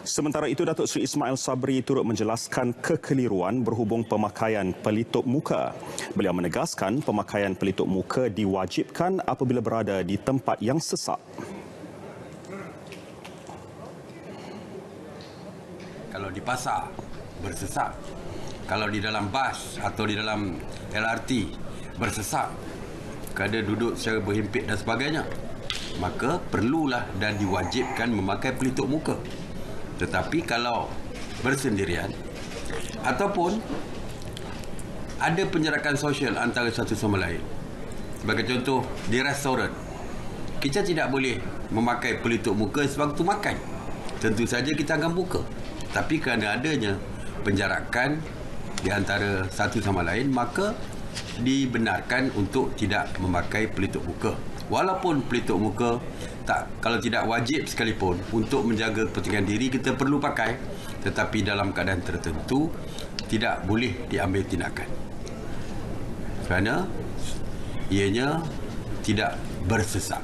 Sementara itu, Datuk Seri Ismail Sabri turut menjelaskan kekeliruan berhubung pemakaian pelitup muka. Beliau menegaskan pemakaian pelitup muka diwajibkan apabila berada di tempat yang sesak. Kalau di pasar, bersesak. Kalau di dalam bas atau di dalam LRT, bersesak. Kada duduk secara berhimpit dan sebagainya. Maka perlulah dan diwajibkan memakai pelitup muka. Tetapi kalau bersendirian ataupun ada penjarakan sosial antara satu sama lain. Sebagai contoh, di restoran, kita tidak boleh memakai pelitup muka sewaktu makan. Tentu saja kita akan buka. Tapi kerana adanya penjarakan di antara satu sama lain, maka dibenarkan untuk tidak memakai pelitup muka. Walaupun pelitup muka tak kalau tidak wajib sekalipun untuk menjaga kepentingan diri kita perlu pakai tetapi dalam keadaan tertentu tidak boleh diambil tindakan kerana ianya tidak bersesak